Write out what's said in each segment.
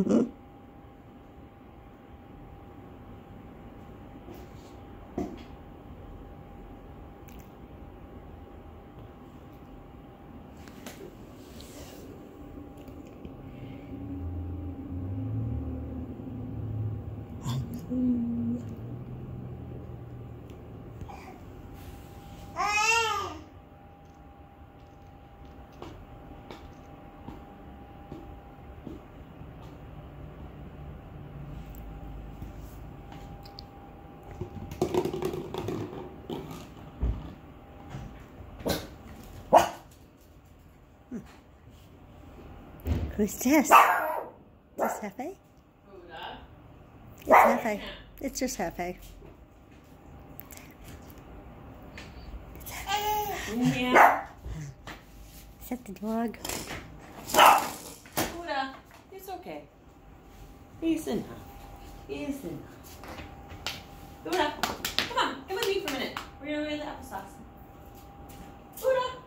Mm-hmm. Who's this? Is this Hefe? It's Hefe. It's just Hefe. Yeah. Is the dog? Buddha, it's okay. He's enough. He's enough. Buddha, come on, come with me for a minute. We're gonna wear the applesauce. Buddha.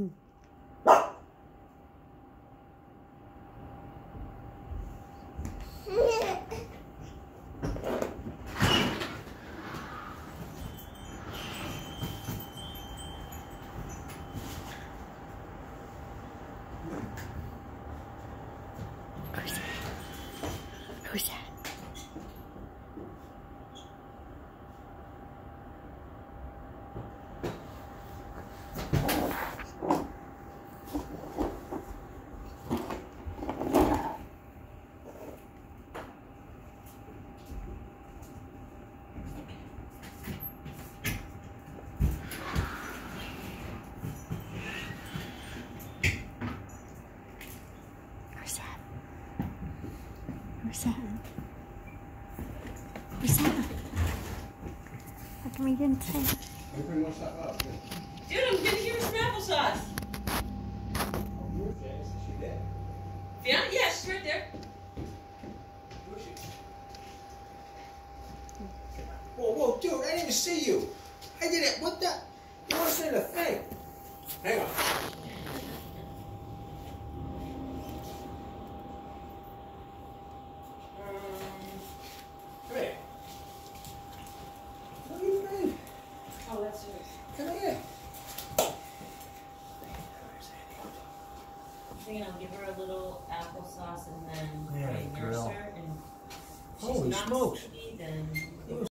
Who's that? Who's that? Who's that? Who's that? Who's that? How come we didn't say? Everybody wants that up. Dude, I'm gonna give her some applesauce. Oh, yours, Janice, is she dead? Yeah, yeah, she's right there. Who is she? Whoa, whoa, dude, I didn't even see you. I did it. What the? You want to say the thing? Give her a little applesauce and then Yeah, grill. and if she's Holy not smokes. sleepy, then